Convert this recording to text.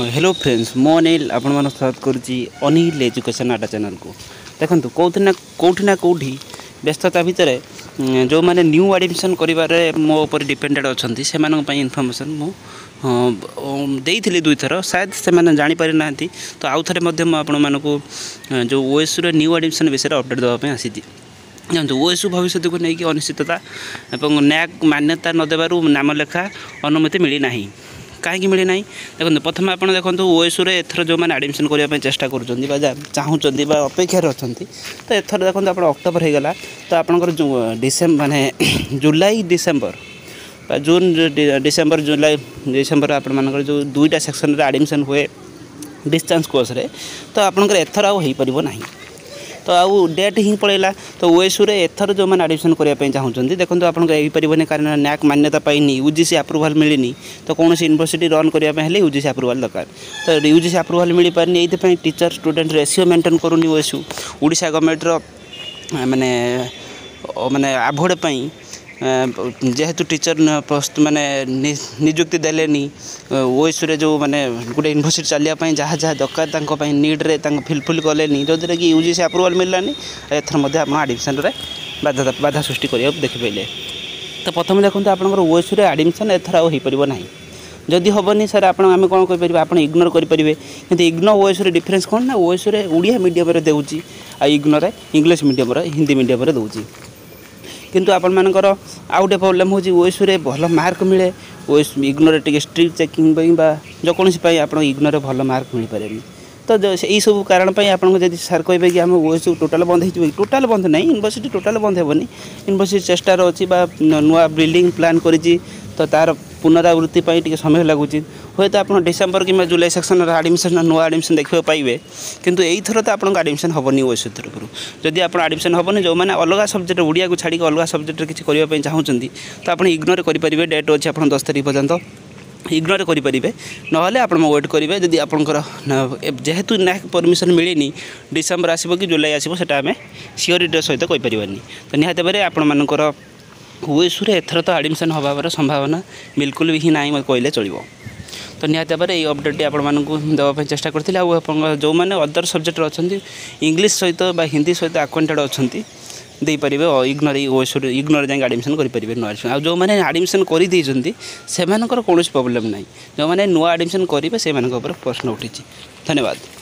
ହଁ hello friends ମୁଁ ଅନିଲ ଆପଣମାନଙ୍କୁ ସ୍ୱାଗତ କରୁଛି ଅନିଲ ଏଜୁକେସନ୍ ଆଡ଼ା ଚ୍ୟାନେଲ୍କୁ ଦେଖନ୍ତୁ କେଉଁଠି ନା କେଉଁଠି ନା କେଉଁଠି ବ୍ୟସ୍ତତା ଭିତରେ ଯେଉଁମାନେ ନ୍ୟୁ ଆଡ଼ମିସନ୍ କରିବାରେ ମୋ ଉପରେ ଡିପେଣ୍ଡେଡ଼ ଅଛନ୍ତି ସେମାନଙ୍କ ପାଇଁ ଇନଫର୍ମେସନ୍ ମୁଁ ଦେଇଥିଲି ଦୁଇଥର ସାୟଦ ସେମାନେ ଜାଣିପାରିନାହାନ୍ତି ତ ଆଉ ଥରେ ମଧ୍ୟ ମୁଁ ଆପଣମାନଙ୍କୁ ଯେଉଁ ଓଏସ୍ୟୁର ନ୍ୟୁ ଆଡ଼ମିସନ୍ ବିଷୟରେ ଅପଡ଼େଟ୍ ଦେବା ପାଇଁ ଆସିଛି ଜାଣନ୍ତୁ ଓଏସ୍ୟୁ ଭବିଷ୍ୟତକୁ ନେଇକି ଅନିଶ୍ଚିତତା ଏବଂ ନ୍ୟାକ୍ ମାନ୍ୟତା ନ ଦେବାରୁ ନାମଲେଖା ଅନୁମତି ମିଳିନାହିଁ କାହିଁକି ମିଳିନାହିଁ ଦେଖନ୍ତୁ ପ୍ରଥମେ ଆପଣ ଦେଖନ୍ତୁ ଓଏସ୍ୟୁରେ ଏଥର ଯେଉଁମାନେ ଆଡ଼ମିସନ୍ କରିବା ପାଇଁ ଚେଷ୍ଟା କରୁଛନ୍ତି ବା ଚାହୁଁଛନ୍ତି ବା ଅପେକ୍ଷାରେ ଅଛନ୍ତି ତ ଏଥର ଦେଖନ୍ତୁ ଆପଣ ଅକ୍ଟୋବର ହେଇଗଲା ତ ଆପଣଙ୍କର ଯେଉଁ ଡିସେମ୍ବର ମାନେ ଜୁଲାଇ ଡିସେମ୍ବର ବା ଜୁନ୍ ଡିସେମ୍ବର ଜୁଲାଇ ଡିସେମ୍ବର ଆପଣମାନଙ୍କର ଯେଉଁ ଦୁଇଟା ସେକ୍ସନରେ ଆଡ଼ମିସନ୍ ହୁଏ ଡିଷ୍ଟାନ୍ସ କୋର୍ସରେ ତ ଆପଣଙ୍କର ଏଥର ଆଉ ହୋଇପାରିବ ନାହିଁ ଆଉ ଡେଟ୍ ହିଁ ପଳେଇଲା ତ ଓଏସ୍ୟୁରେ ଏଥର ଯେଉଁମାନେ ଆଡ଼ମିସନ୍ କରିବା ପାଇଁ ଚାହୁଁଛନ୍ତି ଦେଖନ୍ତୁ ଆପଣଙ୍କୁ ହେଇପାରିବନି କାରଣ ନ୍ୟାକ୍ ମାନ୍ୟତା ପାଇନି ୟୁ ଜି ସି ଆପ୍ରୁଭାଲ୍ ମିଳିନି ତ କୌଣସି ୟୁନିଭର୍ସିଟି ରନ୍ କରିବା ପାଇଁ ହେଲେ ୟୁ ଜି ସି ଆପ୍ରୁଭାଲ୍ ଦରକାର ତ ୟୁ ଜି ସି ଆପ୍ରୁଭାଲ୍ ମିଳିପାରୁନି ଏଇଥିପାଇଁ ଟିଚର୍ ଷ୍ଟୁଡେଣ୍ଟ ରେସିଓ ମେଣ୍ଟେନ୍ କରୁନି ଓଏସ୍ୟୁ ଓଡ଼ିଶା ଗଭର୍ଣ୍ଣମେଣ୍ଟର ମାନେ ମାନେ ଆଭଏଡ଼୍ ପାଇଁ ଯେହେତୁ ଟିଚର୍ ମାନେ ନିଯୁକ୍ତି ଦେଲେନି ଓଏସ୍ରେ ଯେଉଁ ମାନେ ଗୋଟେ ୟୁନିଭର୍ସିଟି ଚାଲିବା ପାଇଁ ଯାହା ଯାହା ଦରକାର ତାଙ୍କ ପାଇଁ ନିଡ଼୍ରେ ତାଙ୍କୁ ଫୁଲ୍ଫିଲ୍ କଲେନି ଯେଉଁଥିରେ କି ୟୁ ଜି ସି ଆପ୍ରୁଭାଲ୍ ମିଳିଲାନି ଏଥର ମଧ୍ୟ ଆପଣ ଆଡ଼ମିସନ୍ରେ ବାଧା ବାଧା ସୃଷ୍ଟି କରିବାକୁ ଦେଖିପାରିଲେ ତ ପ୍ରଥମେ ଦେଖନ୍ତୁ ଆପଣଙ୍କର ଓଏସ୍ରେ ଆଡ଼ମିସନ୍ ଏଥର ଆଉ ହୋଇପାରିବ ନାହିଁ ଯଦି ହେବନି ସାର୍ ଆପଣ ଆମେ କ'ଣ କହିପାରିବା ଆପଣ ଇଗ୍ନୋର କରିପାରିବେ କିନ୍ତୁ ଇଗ୍ନୋ ଓଏସ୍ରେ ଡିଫରେନ୍ସ କ'ଣ ନା ଓଏସ୍ରେ ଓଡ଼ିଆ ମିଡ଼ିୟମରେ ଦେଉଛି ଆଉ ଇଗ୍ନୋରେ ଇଂଲିଶ ମିଡ଼ିୟମରେ ହିନ୍ଦୀ ମିଡ଼ିୟମରେ ଦେଉଛି କିନ୍ତୁ ଆପଣମାନଙ୍କର ଆଉ ଗୋଟେ ପ୍ରୋବ୍ଲେମ୍ ହେଉଛି ଓଏସ୍ୟୁରେ ଭଲ ମାର୍କ ମିଳେ ଓଏସ୍ ଇଗ୍ନୋରେ ଟିକେ ଷ୍ଟ୍ରିଟ୍ ଚେକିଂ ପାଇଁ ବା ଯେକୌଣସି ପାଇଁ ଆପଣ ଇଗ୍ନୋରେ ଭଲ ମାର୍କ ମିଳିପାରେନି ତ ଏହିସବୁ କାରଣ ପାଇଁ ଆପଣଙ୍କୁ ଯଦି ସାର୍ କହିବେ କି ଆମ ଓଏସ୍ ଟୋଟାଲ୍ ବନ୍ଦ ହେଇଯିବ ଟୋଟାଲ୍ ବନ୍ଦ ନାହିଁ ୟୁନିଭର୍ସିଟି ଟୋଟାଲ୍ ବନ୍ଦ ହେବନି ୟୁନିଭର୍ସିଟି ଚେଷ୍ଟାରେ ଅଛି ବା ନୂଆ ବିଲ୍ଡିଂ ପ୍ଲାନ୍ କରିଛି ତ ତା'ର ପୁନରାବୃତ୍ତି ପାଇଁ ଟିକେ ସମୟ ଲାଗୁଛି ହୁଏତ ଆପଣ ଡିସେମ୍ବର କିମ୍ବା ଜୁଲାଇ ସେକ୍ସନ୍ର ଆଡ଼ମିସନ୍ ନୂଆ ଆଡ଼ମିସନ୍ ଦେଖିବାକୁ ପାଇବେ କିନ୍ତୁ ଏଇଥର ତ ଆପଣଙ୍କ ଆଡ଼ମିସନ୍ ହେବନି ଓଏସ୍ୟୁ ତରଫରୁ ଯଦି ଆପଣ ଆଡ଼ମିସନ୍ ହେବନି ଯେଉଁମାନେ ଅଲଗା ସବଜେକ୍ଟ ଓଡ଼ିଆକୁ ଛାଡ଼ିକି ଅଲଗା ସବଜେକ୍ଟରେ କିଛି କରିବା ପାଇଁ ଚାହୁଁଛନ୍ତି ତ ଆପଣ ଇଗ୍ନୋର କରିପାରିବେ ଡେଟ୍ ଅଛି ଆପଣ ଦଶ ତାରିଖ ପର୍ଯ୍ୟନ୍ତ ଇଗ୍ନୋର କରିପାରିବେ ନହେଲେ ଆପଣ ୱେଟ୍ କରିବେ ଯଦି ଆପଣଙ୍କର ଯେହେତୁ ନ୍ୟାକ୍ ପରମିସନ୍ ମିଳିନି ଡିସେମ୍ବର ଆସିବ କି ଜୁଲାଇ ଆସିବ ସେଟା ଆମେ ସିଓରିଟିର ସହିତ କହିପାରିବାନି ତ ନିହାତି ଭାବରେ ଆପଣମାନଙ୍କର ଓଏସ୍ୟୁରେ ଏଥର ତ ଆଡ଼ମିସନ୍ ହେବାର ସମ୍ଭାବନା ବିଲକୁଲ ବି ହିଁ ନାହିଁ କହିଲେ ଚଳିବ ତ ନିହାତି ଭାବରେ ଏଇ ଅପଡ଼େଟ୍ଟି ଆପଣମାନଙ୍କୁ ଦେବା ପାଇଁ ଚେଷ୍ଟା କରିଥିଲି ଆଉ ଆପଣଙ୍କ ଯେଉଁମାନେ ଅଦର ସବଜେକ୍ଟରେ ଅଛନ୍ତି ଇଂଲିଶ ସହିତ ବା ହିନ୍ଦୀ ସହିତ ଆକ୍ୱେଣ୍ଟେଡ଼୍ ଅଛନ୍ତି ଦେଇପାରିବେ ଇଗ୍ନୋର ଓଏସ୍ରୁ ଇଗ୍ନୋର ଯାଇକି ଆଡ଼ମିସନ୍ କରିପାରିବେ ନୂଆ ଆଡ଼ମିସନ୍ ଆଉ ଯେଉଁମାନେ ଆଡ଼ମିସନ୍ କରିଦେଇଛନ୍ତି ସେମାନଙ୍କର କୌଣସି ପ୍ରୋବ୍ଲେମ୍ ନାହିଁ ଯେଉଁମାନେ ନୂଆ ଆଡ଼ମିସନ୍ କରିବେ ସେମାନଙ୍କ ଉପରେ ପ୍ରଶ୍ନ ଉଠିଛି ଧନ୍ୟବାଦ